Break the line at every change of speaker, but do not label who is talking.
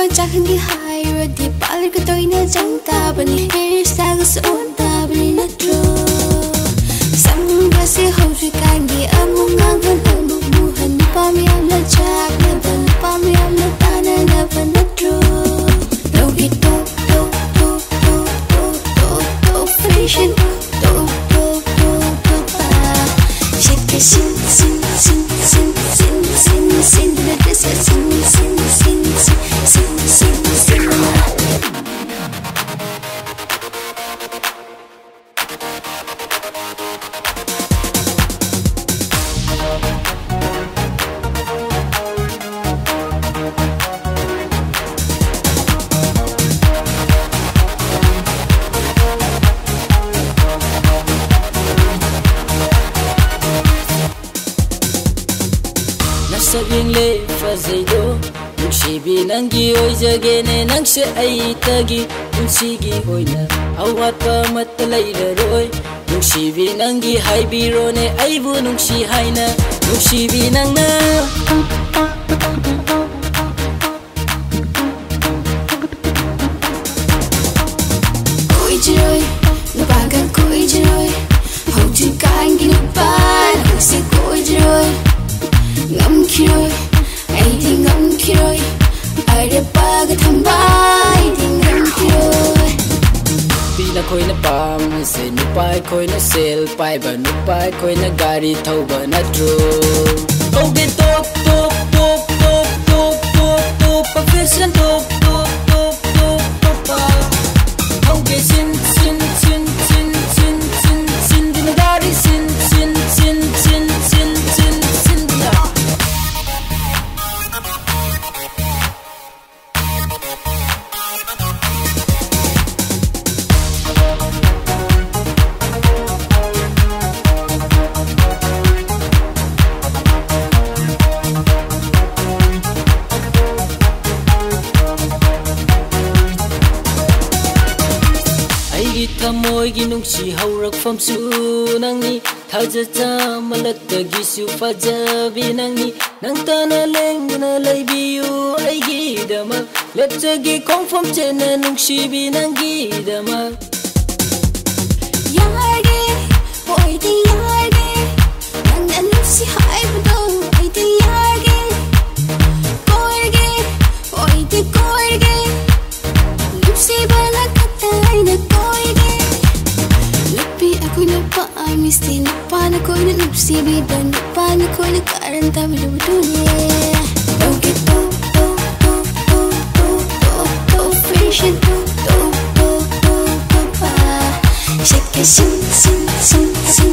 pa chak hindi high road Di palir ka to'y na jang tabani Hairstyle sa un tabani na tro Sang ba si hong si kangi Among ang han ang bumuhan Napami ang na chak na dan Napami ang na tanan na pa na tro Logi to to to to to to to Finishing to to to to to pa Shit ka shit
ꯅꯁꯛ ꯌꯦꯡꯂꯦ ꯐꯖꯩꯗꯣ ꯅꯨꯡꯁꯤꯕꯤ ꯅꯪꯒꯤ ꯑꯣꯏꯖꯒꯦꯅꯦ ꯅꯪꯁꯦ ꯑꯩꯇꯒꯤ ꯄꯨꯟꯁꯤꯒꯤ ꯑꯣꯏꯅ ꯑꯋꯥꯠꯄ ꯑꯃꯠꯇ ꯂꯩꯔꯔꯣꯏ ꯅꯨꯡꯁꯤꯕꯤ ꯅꯪꯒꯤ ꯍꯥꯏꯕꯤꯔꯣꯅꯦ ꯑꯩꯕꯨ ꯅꯨꯡꯁꯤ ꯍꯥꯏꯅ ꯅꯨꯡꯁꯤꯕꯤ ꯅꯪꯅ खोइन पामसे नुपाय गाडी थौ ta moi gi nung si haurak fam su nang ni. Thau ja cha malat ta gi su pha ja bi nang ni. Nang ta na leng na lai bi u ai gi da ma. Let cha gi kong fam che na nung si bi nang gi da ma.
Yar ge boy di yar ge nang na nung si hai bu do ai di yar पान कोई न लुपसी भी दन पान कोई न कारण तब लुटू ये ओके तो तो तो तो तो तो तो फ्रेशन तो तो तो तो तो पा शक्के सिम सिम सिम सिम